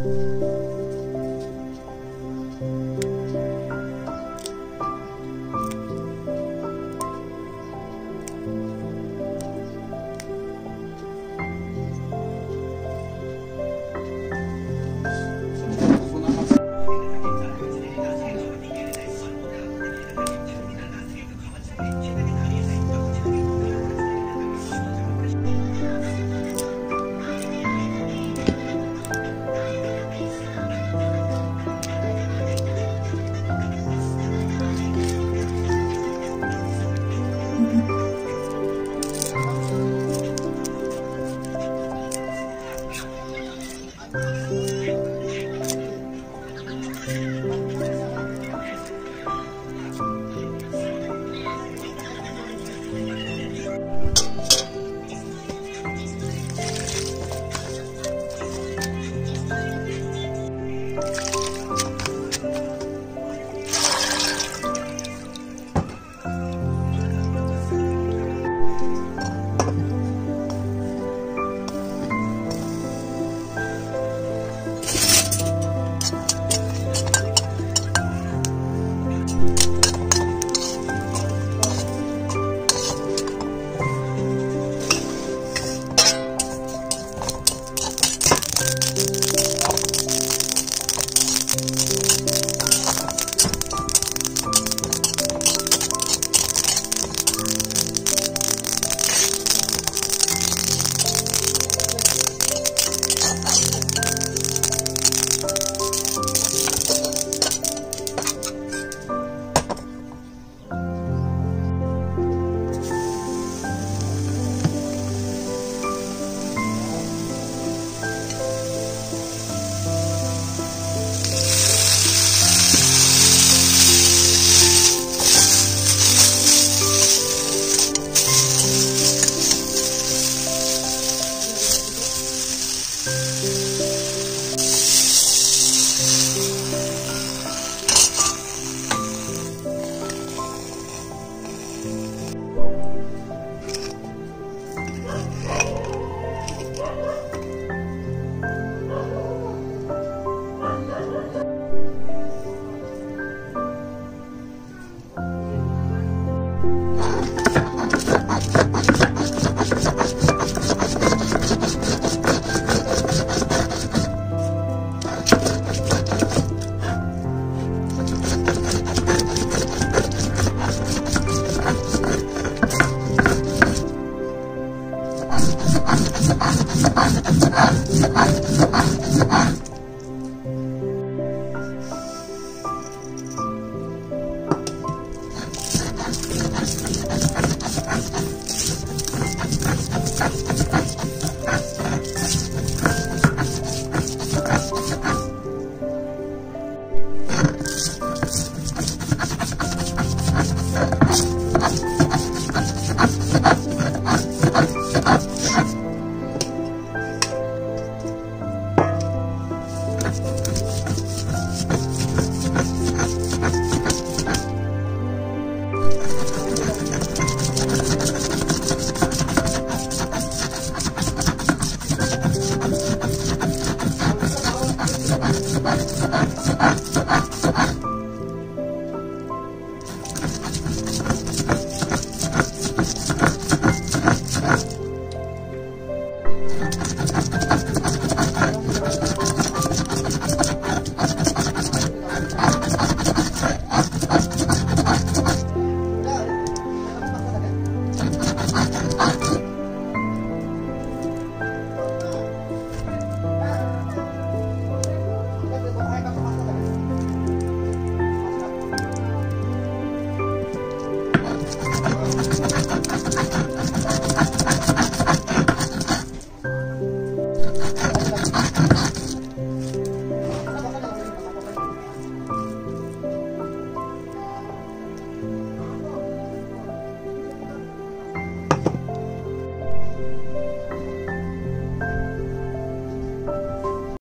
Música Thank you. Thank Thank you. Ah, ah, ah.